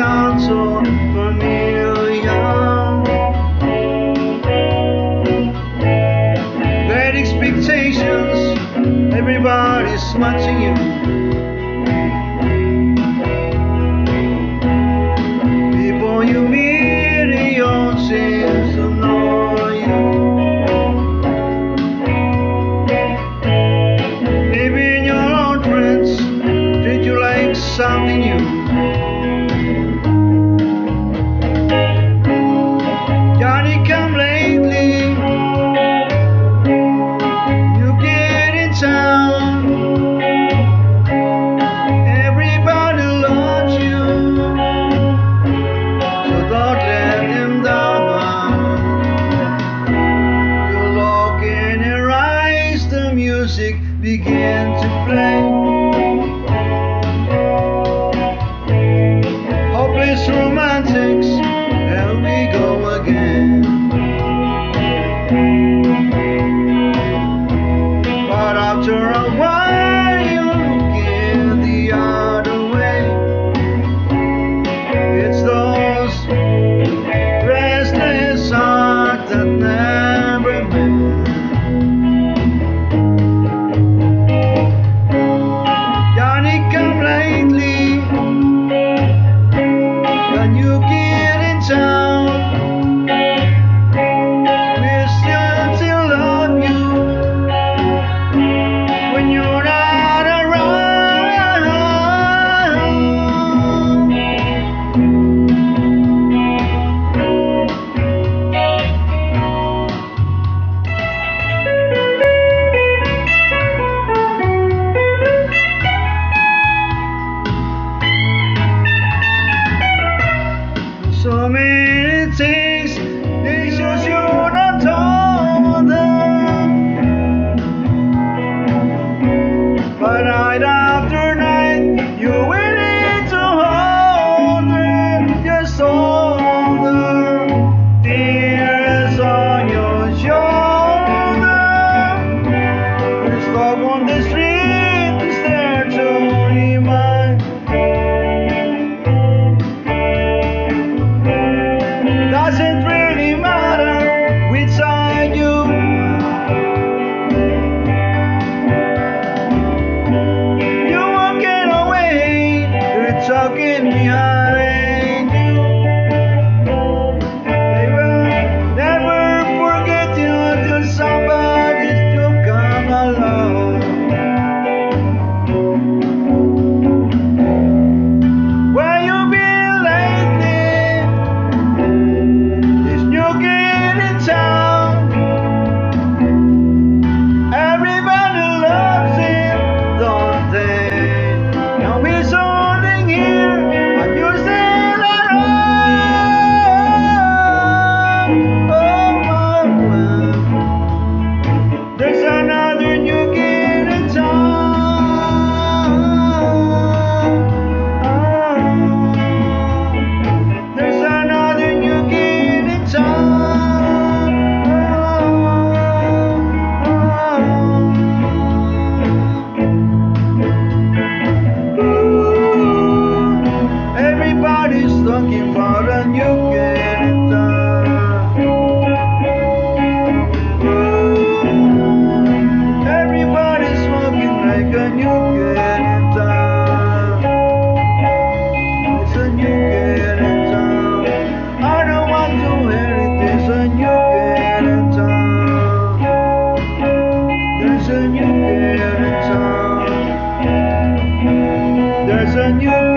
sound so. Great expectations, everybody's smudging you. Señor.